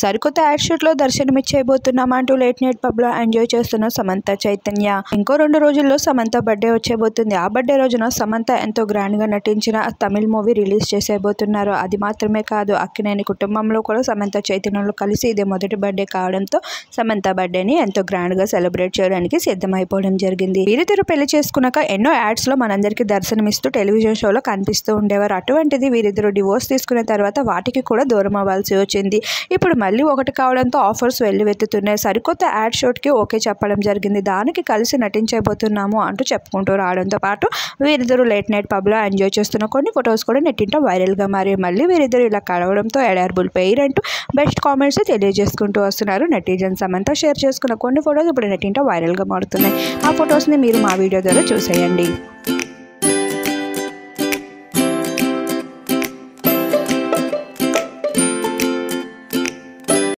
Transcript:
సరికొత్త యాడ్ షూట్లో దర్శనమిచ్చేయబోతున్నామంటూ లేట్ నైట్ పబ్లో ఎంజాయ్ చేస్తున్న సమంత చైతన్య. ఇంకో రెండు రోజుల్లో సమంత బర్త్డే వచ్చేబోతుంది ఆ బర్త్డే రోజున సమంత ఎంతో గ్రాండ్గా నటించిన తమిళ్ మూవీ రిలీజ్ చేసేయబోతున్నారు. అది మాత్రమే కాదు అక్కినేని కుటుంబంలో కూడా సమంత చైతన్యంలో కలిసి ఇదే మొదటి బర్త్డే కావడంతో సమంత బర్త్డేని ఎంతో గ్రాండ్గా సెలబ్రేట్ చేయడానికి సిద్ధమైపోవడం జరిగింది. వీరిద్దరు పెళ్ళి చేసుకున్నాక ఎన్నో యాడ్స్లో మనందరికీ దర్శనమిస్తూ టెలివిజన్ షోలో కనిపిస్తూ ఉండేవారు. అటువంటిది వీరిద్దరు డివోర్స్ తీసుకున్న తర్వాత వాటికి కూడా దూరం అవ్వాల్సి వచ్చింది. ఇప్పుడు మళ్ళీ ఒకటి కావడంతో ఆఫర్స్ వెల్లువెత్తుతున్నాయి. సరికొత్త యాడ్ షూట్కి ఓకే చెప్పడం జరిగింది. దానికి కలిసి నటించబోతున్నాము అంటూ చెప్పుకుంటూ రావడంతో పాటు వీరిద్దరు లేట్ నైట్ పబ్లో ఎంజాయ్ చేస్తున్న కొన్ని ఫొటోస్ కూడా నెట్టింట వైరల్గా మారి మళ్ళీ వీరిద్దరు ఇలా కలవడంతో ఎడార్బుల్ పెయిర్ అంటూ బెస్ట్ కామెంట్స్ తెలియజేసుకుంటూ వస్తున్నారు. నెటిజన్స్ అంతా షేర్ చేసుకున్న కొన్ని ఫొటోస్ ఇప్పుడు నెట్టింట వైరల్గా మారుతున్నాయి. ఆ ఫొటోస్ని మీరు మా వీడియో ద్వారా చూసేయండి.